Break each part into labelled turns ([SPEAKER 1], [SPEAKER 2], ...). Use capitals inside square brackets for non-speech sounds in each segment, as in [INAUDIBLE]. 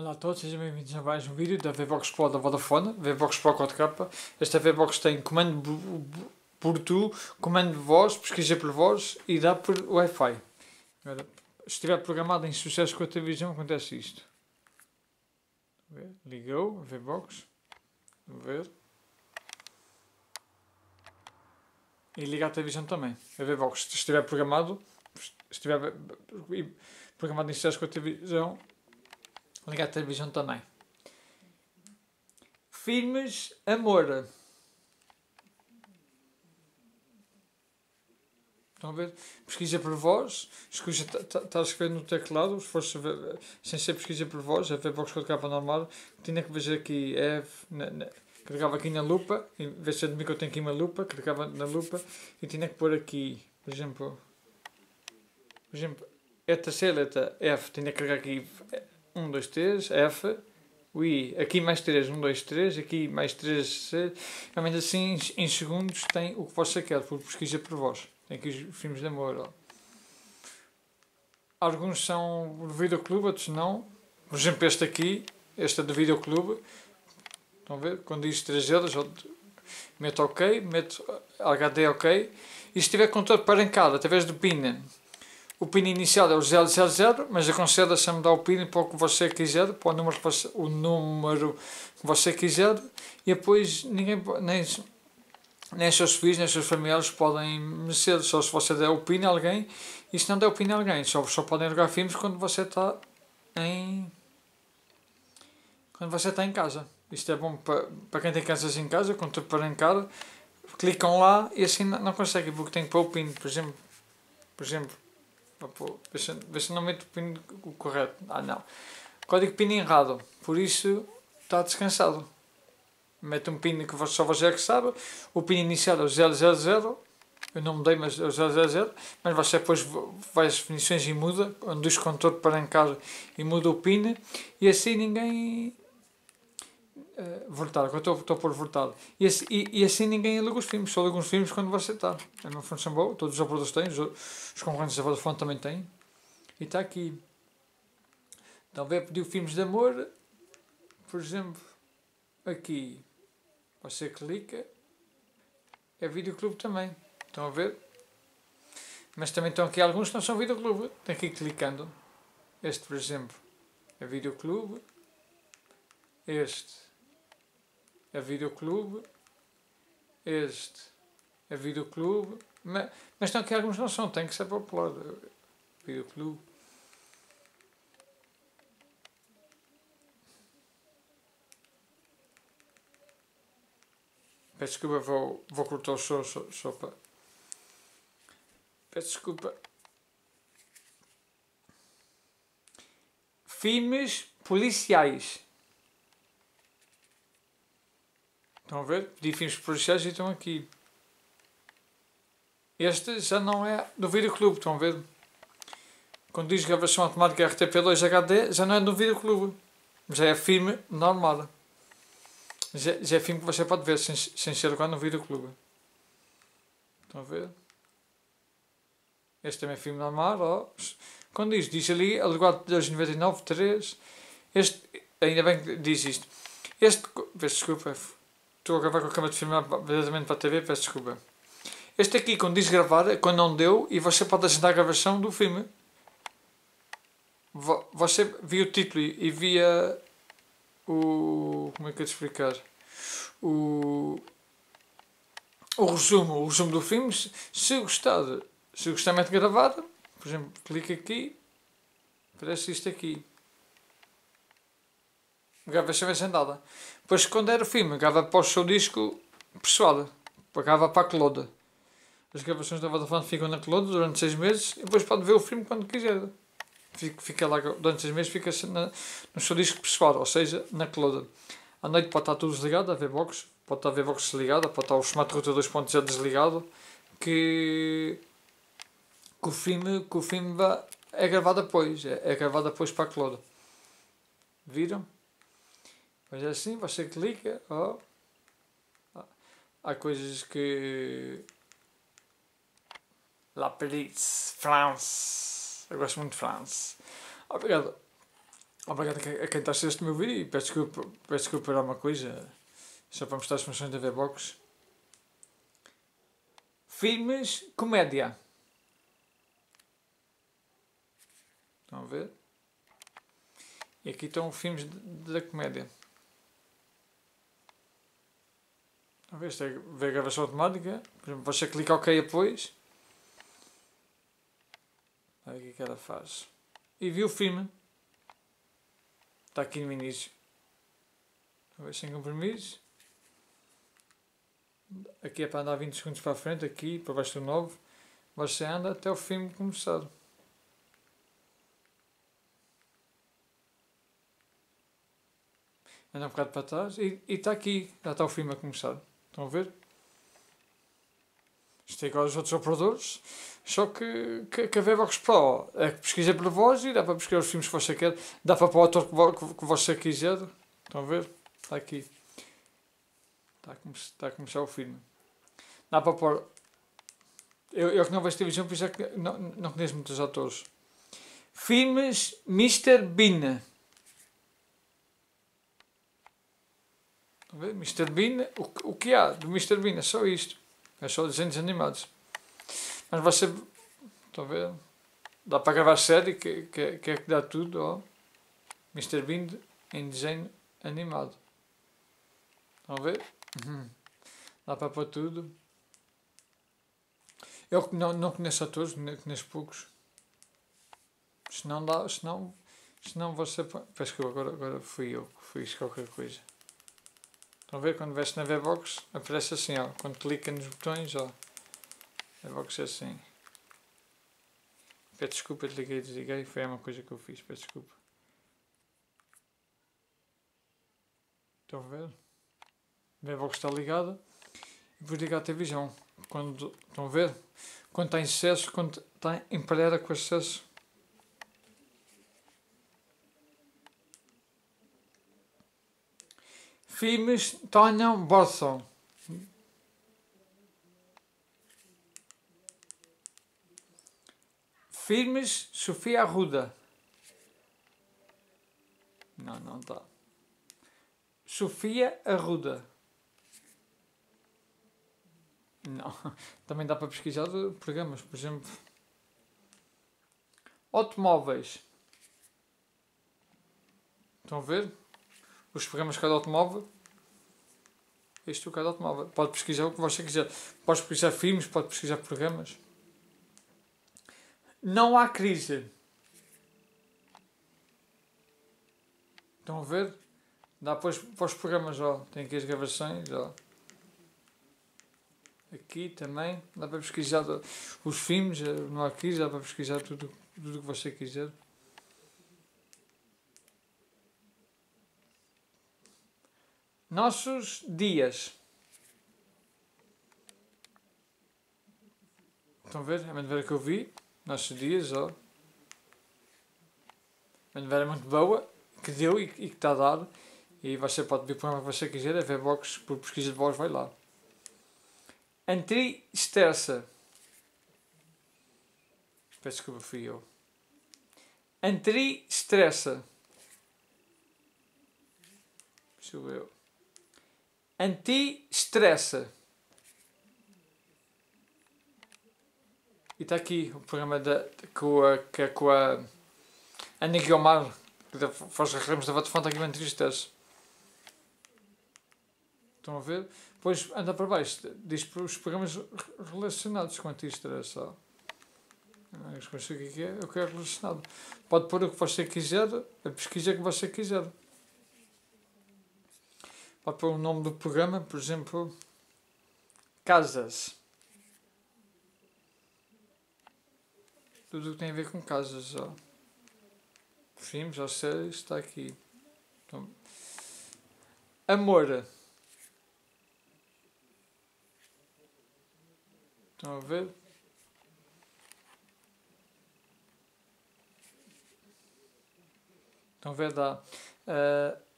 [SPEAKER 1] Olá a todos, sejam bem-vindos a mais um vídeo da VBox Pro da Vodafone, VBox Pro 4K. Esta VBox tem comando Bluetooth, comando de voz, pesquisa por voz e dá por Wi-Fi. Agora, se estiver programado em sucesso com a televisão, acontece isto. Ligou VBox. Vamos ver. E liga a televisão também. A VBox, se estiver programado, se estiver programado em sucesso com a televisão, ligar a televisão também. Filmes Amor. Estão a ver? Pesquisa por voz. Está tá, tá a escrever no teclado. Se fosse ver, sem ser pesquisa por voz, a ver box com capa normal. Tinha que ver aqui F. Na, na, carregava aqui na lupa. Em vez de ser de mim que eu tenho aqui uma lupa. Carregava na lupa. E tinha que pôr aqui, por exemplo. Por exemplo, esta C, letra F. Tinha que carregar aqui 1, 2, 3, F, o I, aqui mais 3, 1, 2, 3, aqui mais 3, 6. Realmente assim, em segundos, tem o que você quer, por pesquisa por vós. Tem aqui os filmes de amor. Ó. Alguns são do videoclube, outros não. Por exemplo, este aqui, este é do videoclube. Estão a ver? Quando diz 3 euros, meto OK, meto HD OK. E se tiver controle para cada através do PIN o PIN inicial é o 000, mas aconselho-se a mudar o PIN para o que você quiser, para o número que você, o número que você quiser, e depois ninguém, nem, nem seus filhos, nem seus familiares podem mexer, só se você der o PIN a alguém, e se não der o PIN a alguém, só, só podem jogar filmes quando você está em quando você está em casa. Isto é bom para, para quem tem casas em casa, quando está para em casa, clicam lá e assim não, não conseguem, porque tem que pôr o PIN, por exemplo, por exemplo, Vê se não meto o pino o correto. Ah, não. Código PIN errado. Por isso está descansado. Mete um PIN que só você é que sabe. O PIN inicial é o 000. Eu não mudei, mas é o 000. Mas você depois vai às definições e muda. Diz controle para em casa e muda o PIN. E assim ninguém uh, voltar, que eu estou, estou por voltar. E, assim, e, e, assim ninguém aluga os filmes, só aluga os filmes quando você está. É uma função boa, todos os operadores têm, os, os concorrentes da Vodafone também têm. E está aqui. Talvez pediu filmes de amor, por exemplo, aqui. Você clica, é videoclube também. Estão a ver? Mas também estão aqui alguns que não são videoclube. Tem que ir clicando. Este, por exemplo, é videoclube. Este é videoclube, este é videoclube, mas, mas estão aqui alguns não são, tem que ser popular. Videoclube. Peço desculpa, vou, vou cortar o som só, só para. Peço desculpa. Filmes policiais. Estão a ver? Pedi filmes policiais e estão aqui. Este já não é do videoclube, estão a ver? Quando diz gravação automática RTP2 HD, já não é do videoclube. Já é filme normal. Já, já é filme que você pode ver sem, sem ser agora no videoclube. Estão a ver? Este também é filme normal. Ó. Quando diz, diz ali, alugado de 2,99, 3. Este, ainda bem que diz isto. Este, desculpa, Estou a gravar com a câmera de filmar diretamente para a TV, peço desculpa. Este aqui, quando diz gravar, é quando não deu e você pode agendar a gravação do filme. Você via o título e via o. Como é que eu te explicar? O. O resumo, o resumo do filme. Se gostar, se gostar de gravar, por exemplo, clica aqui, aparece isto aqui gravação agendada. Depois, quando era filme, gravava para o seu disco pessoal, pagava para a Cloud. As gravações da Vodafone ficam na Cloud durante seis meses e depois pode ver o filme quando quiser. Fica lá durante seis meses, fica na, no seu disco pessoal, ou seja, na Cloud. À noite pode estar tudo desligado, a V-Box, pode estar a V-Box desligada, pode estar o Smart Router 2.0 desligado, que, que o filme, que o filme é gravado depois, é, é gravado depois para a Cloud. Viram? Mas é assim, você clica, ó. Há coisas que. La Paris, France. Eu gosto muito de France. Obrigado. Obrigado a quem, está a assistir este meu vídeo e peço desculpa, peço desculpa por alguma coisa. Só para mostrar as funções da V-Box. Filmes, comédia. Estão a ver? E aqui estão filmes da comédia. Estão a ver? Isto é ver a gravação automática. Por exemplo, você clica OK depois. Olha o que é ela faz. E viu o filme. Está aqui no início. Ver? Sem compromisso. Aqui é para andar 20 segundos para a frente. Aqui, para baixo do 9. Você anda até o filme começar. anda um bocado para trás e, está aqui, já está o filme a começar. Estão a ver? Isto é igual aos outros operadores, só que, que, que a VBox Pro é que pesquisa para voz e dá para pesquisar os filmes que você quer, dá para pôr o ator que, que você quiser. Estão a ver? Está aqui. Está a, está a começar o filme. Dá para pôr. Eu, eu que não vejo televisão, por isso é que não, não conheço muitos atores. Filmes Mr. Bean. Mr. Bean, o, o que há do Mr. Bean é só isto. É só desenhos animados. Mas você. Estão a ver? Dá para gravar série, que, que, que é que dá tudo, ó. Mr. Bean em desenho animado. Estão a ver? Uhum. Dá para pôr tudo. Eu não, não conheço atores, conheço poucos. Se não dá, se não, se não você. Peço que agora, agora fui eu que fiz qualquer coisa. Estão a ver? Quando veste na VBox, aparece assim, ó. Quando clica nos botões, ó. A VBox é assim. Peço desculpa, desliguei desliguei. Foi a mesma coisa que eu fiz. Peço desculpa. Estão a ver? A VBox está ligada. E vou ligar a televisão. Quando, estão a ver? Quando está em excesso, quando está em parelha com excesso. Filmes Tonham Bosson. Filmes Sofia Arruda. Não, não está. Sofia Arruda. Não. [LAUGHS] Também dá para pesquisar programas, por exemplo. Automóveis. Estão a ver? Os programas de cada automóvel. Este é o cada automóvel. Pode pesquisar o que você quiser. Pode pesquisar filmes, pode pesquisar programas. Não há crise. Estão a ver? Dá depois para os programas, ó. Tem aqui as gravações, ó. Aqui também. Dá para pesquisar os filmes, eh, não há crise, dá para pesquisar tudo, tudo o que você quiser. Nossos dias. Estão a ver? A manivela que eu vi, nossos dias, ó. A manivela é muito boa, que deu e, e que está a dar. E você pode ver o programa que você quiser, a VBox por pesquisa de voz vai lá. Anti-estressa. Peço desculpa, fui eu. Anti-estressa. Sou eu anti-estressa. E está aqui o programa da, com a, que é com a Ana Guilmar, que faz reclamos da Vodafone, está aqui o anti-estresse. Estão a ver? Depois anda para baixo, diz para os programas relacionados com anti-estresse. Mas o que é, o que é relacionado. Pode pôr o que você quiser, a pesquisa que você quiser. Pode pôr o nome do programa, por exemplo, Casas. Tudo o que tem a ver com casas. Ó. Filmes ou séries está aqui. Então, amor. Estão a ver? Ver? Dá. Uh,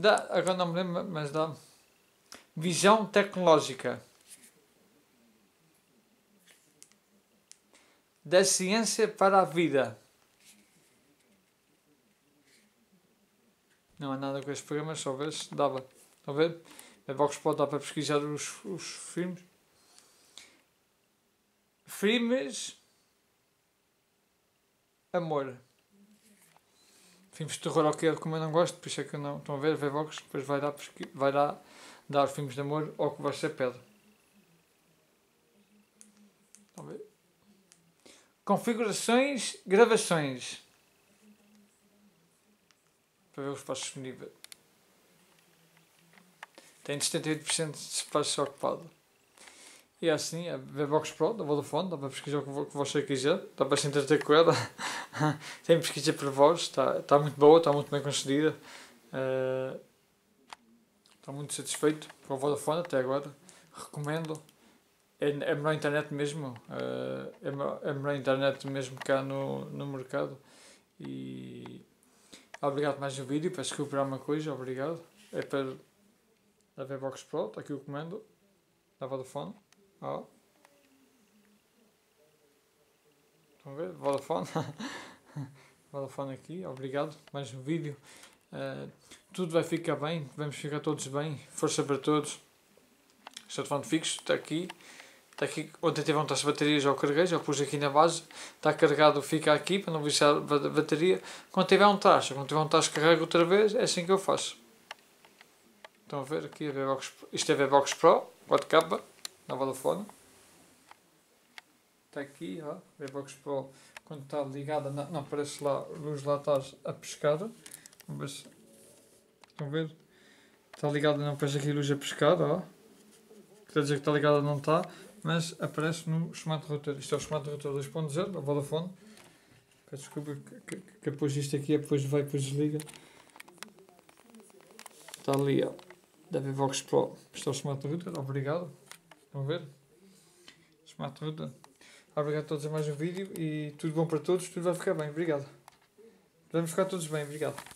[SPEAKER 1] dá, agora não me lembro, mas dá visão tecnológica da ciência para a vida. Não há nada com estes programas, só ver se dava. Estão a ver? A Vox Pro dá para pesquisar os, os filmes. Filmes. Amor. Filmes de terror, ok, como eu não gosto, por isso é que eu não. Estão a ver? Vox, depois vai dar, vai dar, dar filmes de amor ou que vai ser pedra. Estão a ver? Configurações, gravações. Para ver o espaço disponível. Tem 78% de espaço ocupado. E é assim, a VBox Pro da Vodafone, dá para pesquisar o que você quiser, dá para se entreter com ela. [LAUGHS] Tem pesquisa por voz, está, está muito boa, está muito bem concedida. Uh, estou muito satisfeito com a Vodafone até agora. Recomendo. É, é melhor internet mesmo. Uh, é, a melhor internet mesmo cá no, no mercado. E obrigado mais um vídeo. Peço eu uma coisa, obrigado. É para a VBox Pro, está aqui o comando da Vodafone. Ó. A ver? Vodafone. [LAUGHS] Vodafone aqui, obrigado. Mais um vídeo. Uh, tudo vai ficar bem, vamos ficar todos bem. Força para todos. Este telefone fixo está aqui. Está aqui, ontem teve um taxa de bateria, já o carreguei, já pus aqui na base. Está carregado, fica aqui para não viciar a bateria. Quando tiver um taxa, quando tiver um taxa, carrego outra vez. É assim que eu faço. Estão a ver aqui a V-Box, isto é a V-Box Pro, 4K na Vodafone. Está aqui, ó, V-Box Pro, quando está ligada, não, não aparece lá, luz lá está a pescar. Vamos ver se, estão a ver? Está ligada, não aparece aqui luz a pescar, ó. Quer dizer que está ligada, não está, mas aparece no Smart Router. Isto é o Smart Router 2.0 da Vodafone. Peço desculpa que, que, que depois isto aqui depois vai, depois desliga. Está ali, ó. Da Vivox Pro. Isto é o Smart Router, obrigado. Estão a ver? Smart Router. Obrigado a todos a mais um vídeo e tudo bom para todos, tudo vai ficar bem, obrigado. Vamos ficar todos bem, obrigado.